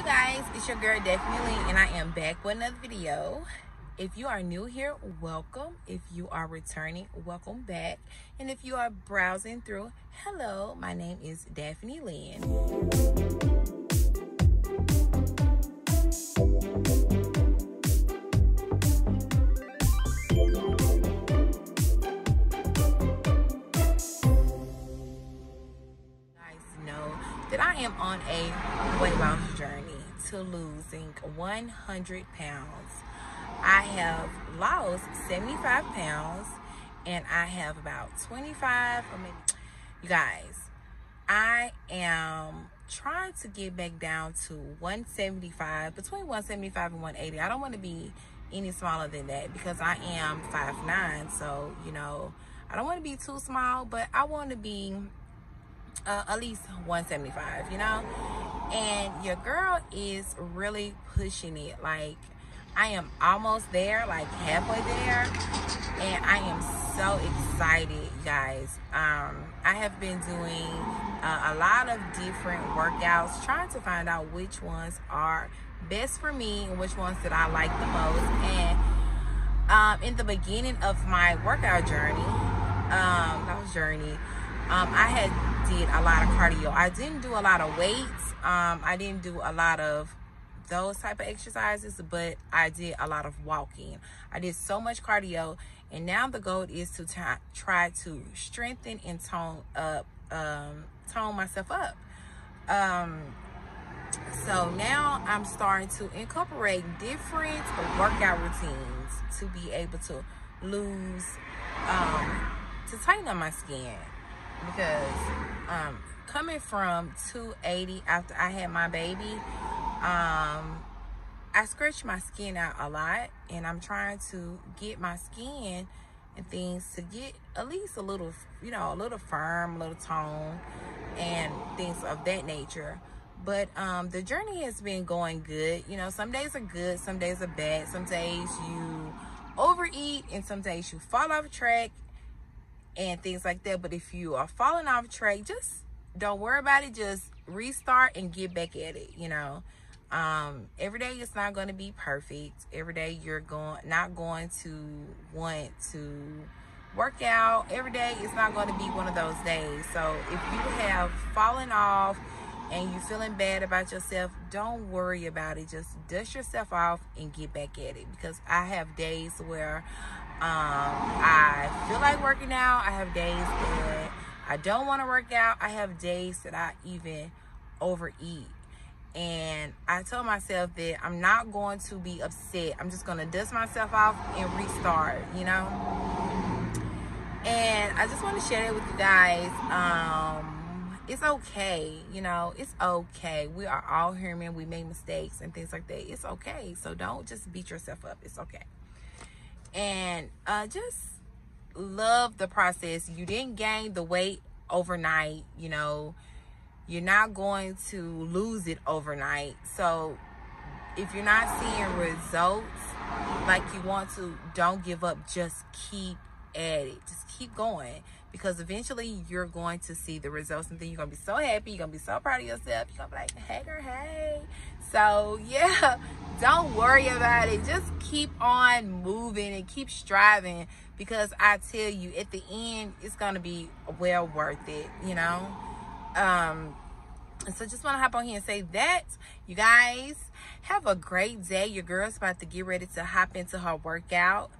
you guys it's your girl Daphnelynn and i am back with another video. If you are new here welcome. If you are returning welcome back. And if you are browsing through hello my name is daphne lynn. Guys know that I am on a weight loss journey to losing 100 pounds. I have lost 75 pounds and I have about 25 or maybe you guys I am trying to get back down to 175 between 175 and 180 I don't want to be any smaller than that because I am 5'9 so you know I don't want to be too small but I want to be uh, at least 175 you know and your girl is really pushing it. Like I am almost there like halfway there and I am so excited guys. Um, I have been doing uh, a lot of different workouts trying to find out which ones are best for me and which ones that I like the most. And um, in the beginning of my workout journey um, that was journey um, I had did a lot of cardio. I didn't do a lot of weights. Um, I didn't do a lot of those type of exercises, but I did a lot of walking. I did so much cardio, and now the goal is to try to strengthen and tone up, um, tone myself up. Um, so now I'm starting to incorporate different workout routines to be able to lose, um, to tighten up my skin because um, coming from 280 after I had my baby, um, I scratched my skin out a lot and I'm trying to get my skin and things to get at least a little, you know, a little firm, a little tone and things of that nature. But um, the journey has been going good. You know, some days are good, some days are bad. Some days you overeat and some days you fall off track and things like that. But if you are falling off track, just don't worry about it. Just restart and get back at it, you know. Um, every day it's not going to be perfect. Every day you're going not going to want to work out. Every day it's not going to be one of those days. So if you have fallen off and you're feeling bad about yourself, don't worry about it. Just dust yourself off and get back at it. Because I have days where um, I feel like working out. I have days that I don't want to work out. I have days that I even overeat. And I told myself that I'm not going to be upset. I'm just going to dust myself off and restart, you know? And I just want to share it with you guys. Um, it's okay, you know, it's okay. We are all human. We make mistakes and things like that. It's okay. So don't just beat yourself up. It's okay and uh, just love the process. You didn't gain the weight overnight, you know, you're not going to lose it overnight. So if you're not seeing results like you want to, don't give up. Just keep at it. Just keep going because eventually you're going to see the results and then you're going to be so happy. You're going to be so proud of yourself. You're going to be like, hey girl, hey. So yeah, don't worry about it. Just keep on moving and keep striving because I tell you, at the end, it's going to be well worth it, you know? Um, so just want to hop on here and say that you guys have a great day your girl's about to get ready to hop into her workout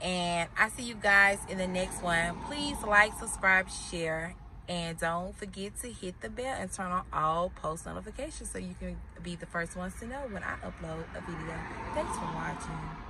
and i see you guys in the next one please like subscribe share and don't forget to hit the bell and turn on all post notifications so you can be the first ones to know when I upload a video. Thanks for watching.